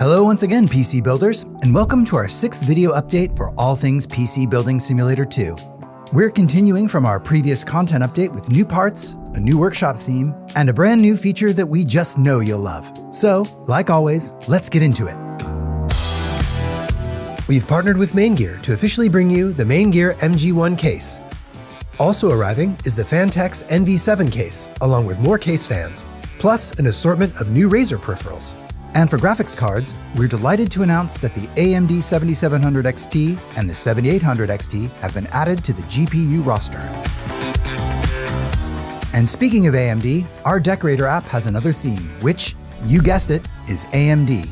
Hello once again, PC builders, and welcome to our sixth video update for all things PC Building Simulator 2. We're continuing from our previous content update with new parts, a new workshop theme, and a brand new feature that we just know you'll love. So, like always, let's get into it. We've partnered with Maingear to officially bring you the Maingear MG1 case. Also arriving is the Phanteks NV7 case, along with more case fans, plus an assortment of new Razer peripherals. And for graphics cards, we're delighted to announce that the AMD 7700 XT and the 7800 XT have been added to the GPU roster. And speaking of AMD, our Decorator app has another theme, which, you guessed it, is AMD.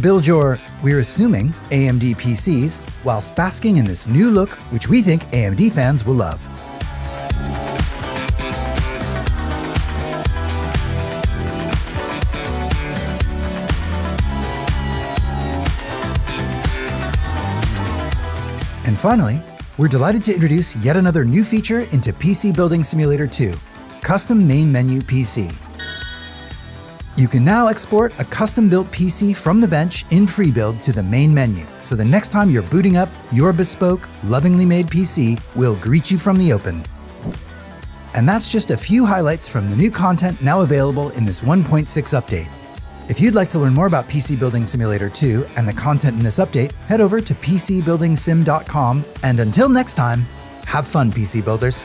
Build your, we're assuming, AMD PCs whilst basking in this new look, which we think AMD fans will love. And finally, we're delighted to introduce yet another new feature into PC Building Simulator 2, Custom Main Menu PC. You can now export a custom-built PC from the bench in FreeBuild to the main menu, so the next time you're booting up your bespoke, lovingly made PC will greet you from the open. And that's just a few highlights from the new content now available in this 1.6 update. If you'd like to learn more about PC Building Simulator 2 and the content in this update, head over to PCBuildingSim.com, and until next time, have fun, PC Builders!